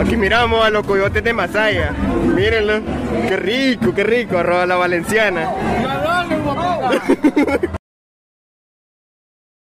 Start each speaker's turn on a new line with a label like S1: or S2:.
S1: Aquí miramos a los coyotes de Masaya. Mírenlo. Qué rico, qué rico, arroba la valenciana.